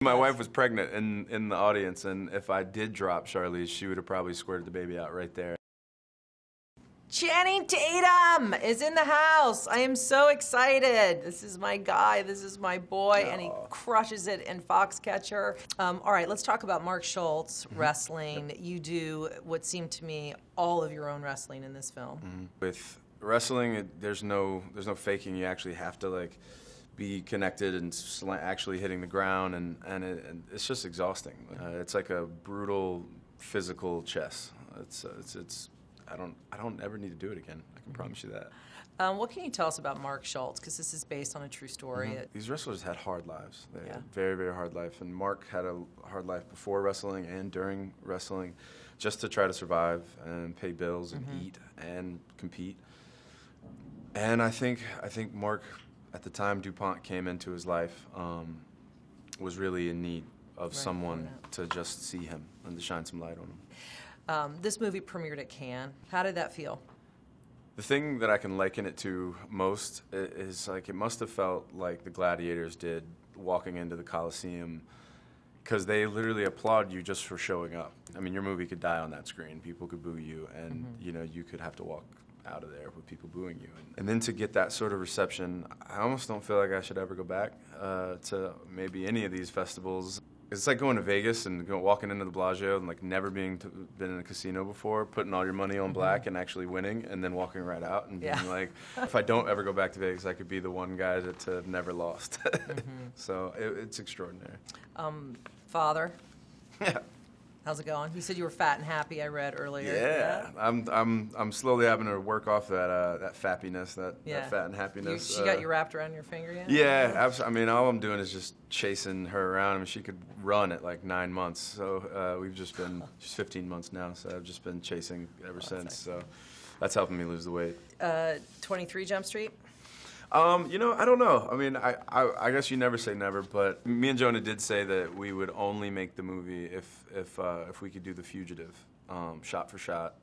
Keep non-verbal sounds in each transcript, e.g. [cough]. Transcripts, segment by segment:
My wife was pregnant in, in the audience, and if I did drop Charlize, she would have probably squirted the baby out right there. Channing Tatum is in the house. I am so excited. This is my guy. This is my boy, and he crushes it in Foxcatcher. Um, all right, let's talk about Mark Schultz wrestling. You do what seemed to me all of your own wrestling in this film. With wrestling, it, there's no there's no faking. You actually have to like be connected and sla- actually hitting the ground, and and, it, and it's just exhausting. Uh, it's like a brutal physical chess. It's uh, it's it's I don't I don't ever need to do it again. I can promise you that. Um, what can you tell us about Mark Schultz? Because this is based on a true story. It- These wrestlers had hard lives. They Yeah. had very, very hard life. And Mark had a hard life before wrestling and during wrestling just to try to survive and pay bills and Mm-hmm. eat and compete. And I think I think Mark, at the time DuPont came into his life, um, was really in need of Right, someone yeah. to just see him and to shine some light on him. Um, this movie premiered at Cannes. How did that feel? The thing that I can liken it to most is like it must have felt like the gladiators did walking into the Coliseum because they literally applaud you just for showing up. I mean, your movie could die on that screen. People could boo you, and you know you could have to walk out of there with people booing you. And, and then to get that sort of reception, I almost don't feel like I should ever go back uh, to maybe any of these festivals. It's like going to Vegas and go, walking into the Bellagio and like never being to, been in a casino before, putting all your money on black and actually winning, and then walking right out and Yeah. being like, [laughs] if I don't ever go back to Vegas, I could be the one guy that to have never lost. [laughs] so it, it's extraordinary. Um, father, [laughs] Yeah. How's it going? You said you were fat and happy. I read earlier. Yeah, I'm I'm I'm slowly having to work off that uh, that fappiness, that, Yeah. that fat and You, happiness. she got uh, you wrapped around your finger yet? Yeah, abs- I mean, all I'm doing is just chasing her around. I mean, she could run at like nine months, so uh, we've just been [laughs] she's 15 months now, so I've just been chasing ever since. So that's helping me lose the weight. Uh, 23 Jump Street. Um, you know, I don't know. I mean, I, I I guess you never say never, but me and Jonah did say that we would only make the movie if if uh, if we could do The Fugitive, um, shot for shot,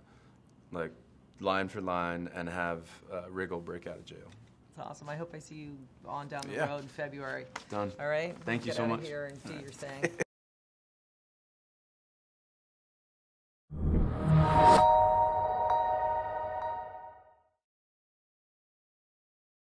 like line for line, and have uh, Riggle break out of jail. That's awesome. I hope I see you on down the Yeah. road in February. Done. All right. Thank you Get so out much. Of here and do your thing.